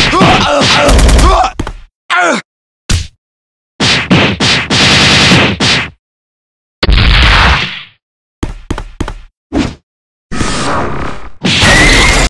Huh!